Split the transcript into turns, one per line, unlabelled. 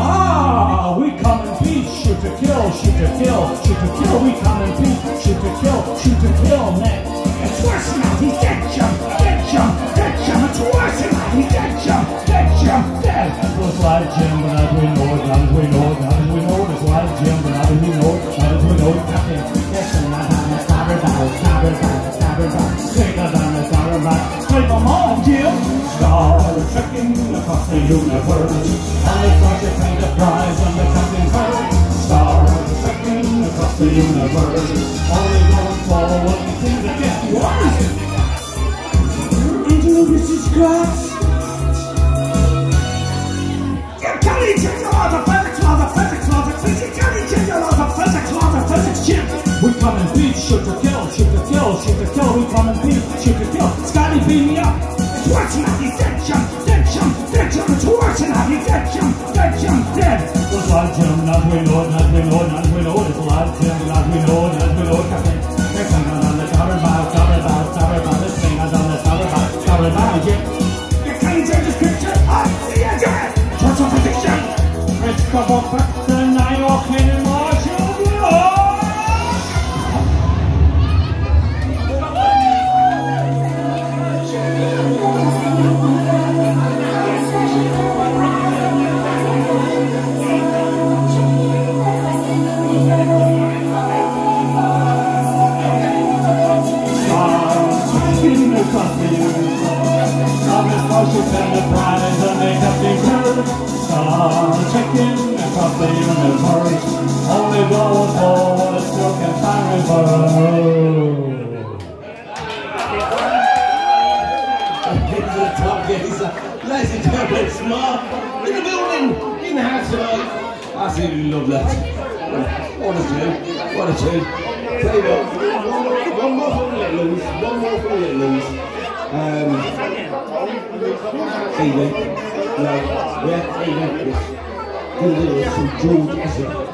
Ah, we come in peace, shoot to kill, shoot to kill, shoot to kill. We come in peace, shoot to kill, shoot to kill, man.
It's worse I can dead jump, dead. It's worse I can dead jump, dead jump,
live, Jim, but as we know it, as we know it, as we know it. It's live, Jim, but as we know it, as we know it. Captain.
This thing on down, this stop it out, stop it out, stop it out.
Take us on the star about Take them on, Jim. Star trekking across the universe. On the Starship Enterprise and the Captain's Earth. Star trekking across the universe. Only going forward, things are getting worse.
Into Mrs. Glass. You can't change the laws of. You.
We come in peace, shoot to kill, shoot to kill, shoot to kill. We come in peace, shoot to kill. Scotty, beam me up.
Worse than I dead jump, dead jump, dead jump. Than I can dead jump, dead jump, dead.
It's live, Jim, not we know not we know not we know it. It's live, Jim, not we know not we know the Starship Enterprise and the Captain's Earth. Star trekking across the universe, only going forward, still can find reverse.
Ladies and gentlemen, smart. In the building, in the house tonight. Absolutely love that. What a tune. What a tune. You what, one, one more for the loose. One more for the loose. Um, Evie. No. Yeah. Yes. Do a little some George.